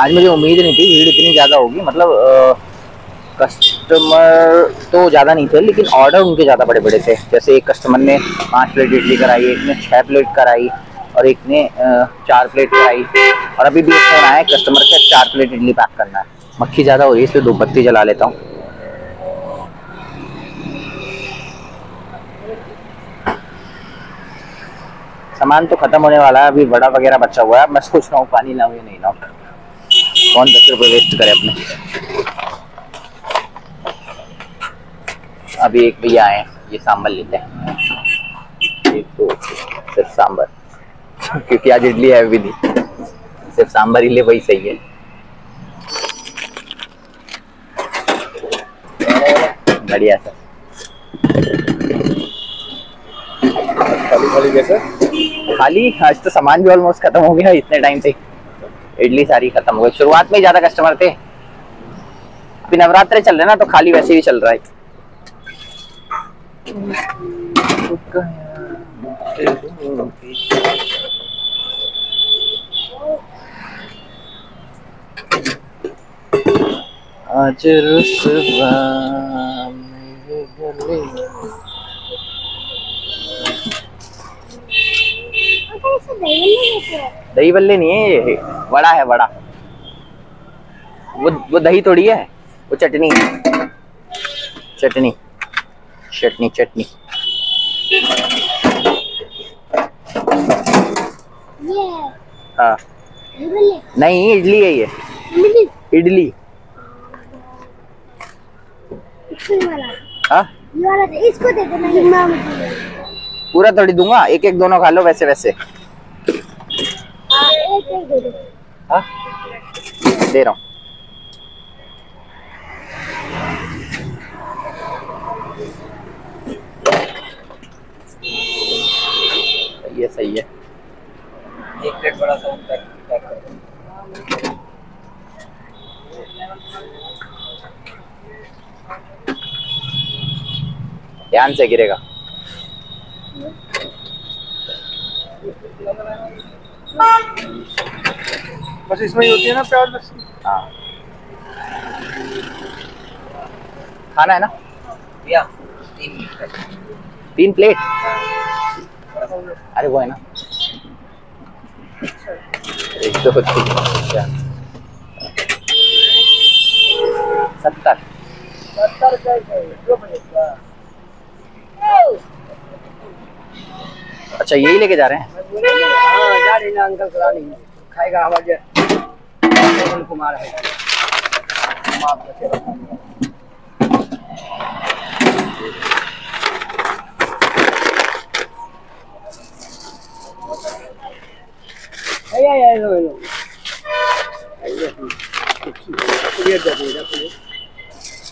आज मुझे उम्मीद नहीं थी, भीड़ इतनी ज़्यादा होगी मतलब कस्टमर तो ज़्यादा नहीं थे, लेकिन ऑर्डर उनके ज़्यादा बड़े बड़े थे। जैसे एक कस्टमर ने पाँच प्लेट इडली कराई, एक ने छः प्लेट कराई, और एक ने चार प्लेट कराई। और अभी भी फ़ोन आया कस्टमर के, चार प्लेट इडली पैक करना है। मक्खी ज़्यादा हो रही है, इसलिए दो बत्ती जला लेता हूँ। सामान तो खत्म होने वाला है, अभी बड़ा वगैरह बचा हुआ है। मैं सोच रहा हूँ पानी लाऊं या नहीं लाऊं। कौन दस रुपये वेस्ट करे अपने? अभी एक भैया आए ये सांबर लेते हैं। एक सिर्फ़ सांबर क्योंकि आज इडली है भी। नहीं सिर्फ़ सांबर ही ले वही सही है। बढ़िया सर। खाली खाली कैसे खाली? आज तो सामान भी ऑलमोस्ट खत्म हो गया इतने टाइम से। इडली सारी खत्म हो गई। शुरुआत में ज़्यादा कस्टमर थे। अभी नवरात्रे चल रहे ना तो खाली वैसे ही चल रहा है। आज रुसवा मेरे गले दही बल्ले नहीं है ये, वड़ा है, वड़ा। वो वो दही थोड़ी है, वो चटनी। है चटनी चटनी चटनी। हाँ। नहीं, इडली है ये। इडली। हाँ? इसको दे देना पूरा थोड़ी दूँगा एक एक दोनों खा लो वैसे वैसे हाँ? दे रहा हूँ। सही है सही है। एक प्लेट बड़ा सा पैक पैक कर ध्यान से गिरेगा। बस इसमें ही होती है ना प्याज लस्सी हाँ। खाना है ना? भैया तीन तीन प्लेट अरे वो है ना। एक दो तीन। चार सत्तर। सत्तर कैसे दो प्लेट का। अच्छा यही लेके जा रहे हैं? हाँ जा रही ना अंकल नहीं खाएगा हमारे कुमार है।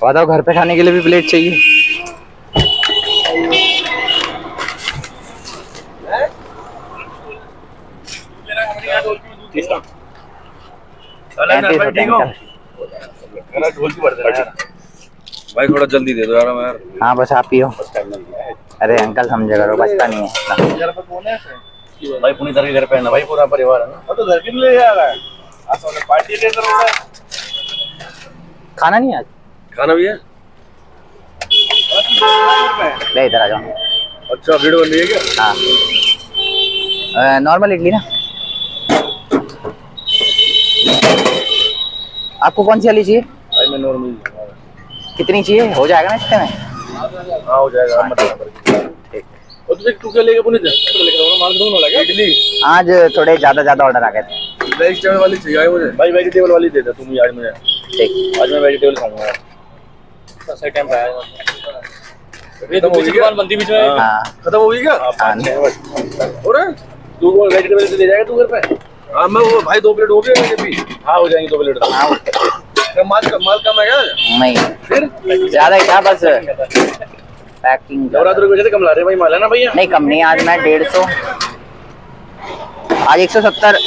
बताओ घर पे खाने के लिए भी प्लेट चाहिए। भाई थोड़ा जल्दी दे दो यार यार हाँ बस आप पियो अरे अंकल समझे करो बचता नहीं है। भाई पुनी के घर पे है ना भाई पूरा परिवार है ना तो घर के लिए जा रहा है पार्टी लेकर खाना नहीं आज खाना भी है ले इधर आ जाओ अच्छा भीड़ बन रही है क्या हाँ नॉर्मल इडली ना आपको कौन सी वाली चाहिए? भाई मैं नॉर्मल कितनी चाहिए? हो जाएगा ना इतने में? हाँ हो जाएगा। मतलब ठीक और तुझे तू क्या लेके पुनी सर लेके दो मार दो ना लगा इडली। आज थोड़े ज़्यादा ज़्यादा ऑर्डर आ गए थे। वेजिटेबल वाली चाहिए मुझे। भाई वेजिटेबल वाली दे दे तुम ही आज मुझे। ठीक। आज मैं वेजिटेबल खाऊँगा। यार सही टाइम पे आया ये तो बीच दुकान बनती बीच में। हाँ। खत्म हो गई क्या? हाँ हो रहा है? तू वेजिटेबल दे जाएगा तू घर पे? हाँ मैं वो भाई दो प्लेट हो गए भी। हाँ हो जाएँगी दो प्लेट तो हाँ, माल कम माल कम है क्या नहीं। फिर? ज़्यादा ही था बस। पैकिंग नवरात्र की वजह से कम ला रहे भाई माल है ना भैया? नहीं कम नहीं आज मैं डेढ़ सौ। आज एक सौ सत्तर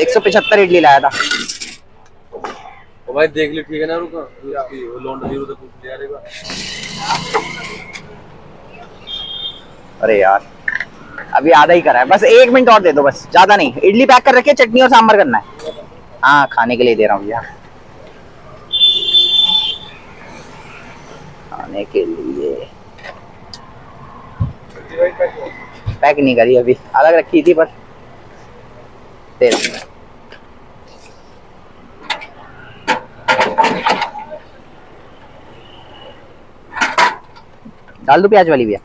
एक सौ पिछहत्तर इडली लाया था। तो भाई देख ली ठीक है ना रुका। ज़ीरो तक आएगा अरे यार। अभी आधा ही करा है। बस एक मिनट और दे दो बस, ज़्यादा नहीं। इडली पैक कर रखिए चटनी और सांभर करना है। हाँ खाने के लिए दे रहा हूँ भैया। खाने के लिए। पैक नहीं करी अभी। अलग रखी थी, पर दे डाल दो प्याज वाली भैया।